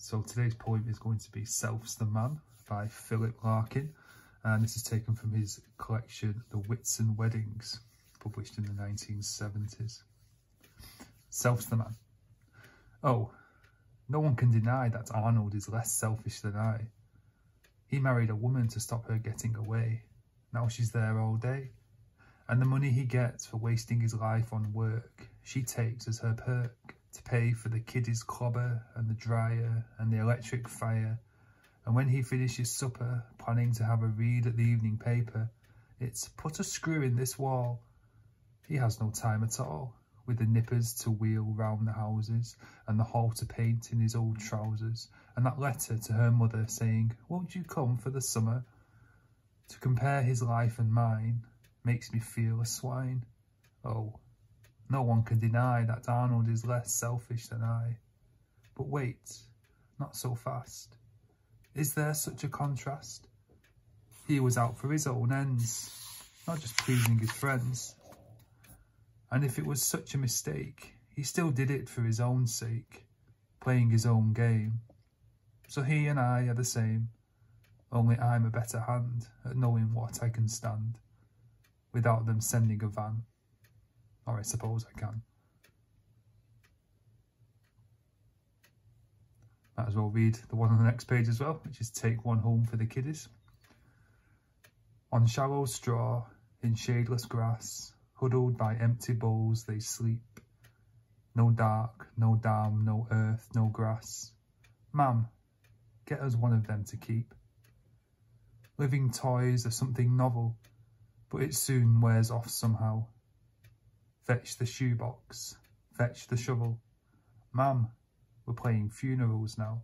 So today's poem is going to be Self's the Man by Philip Larkin and this is taken from his collection The Whitsun Weddings published in the 1970s. Self's the Man. Oh, no one can deny that Arnold is less selfish than I. He married a woman to stop her getting away. Now she's there all day. And the money he gets for wasting his life on work, she takes as her perk to pay for the kiddies' clobber and the dryer and the electric fire. And when he finishes supper, planning to have a read at the evening paper, it's put a screw in this wall. He has no time at all, with the nippers to wheel round the houses and the hall to paint in his old trousers, and that letter to her mother saying, Won't you come for the summer? To compare his life and mine makes me feel a swine. Oh, no one can deny that Arnold is less selfish than I. But wait, not so fast. Is there such a contrast? He was out for his own ends, not just pleasing his friends. And if it was such a mistake, he still did it for his own sake, playing his own game. So he and I are the same, only I'm a better hand at knowing what I can stand, without them sending a van or I suppose I can. Might as well read the one on the next page as well, which is Take One Home for the Kiddies. On shallow straw, in shadeless grass, huddled by empty bowls they sleep. No dark, no dam, no earth, no grass. Mam, get us one of them to keep. Living toys are something novel, but it soon wears off somehow. Fetch the shoebox. Fetch the shovel. Mum, we're playing funerals now.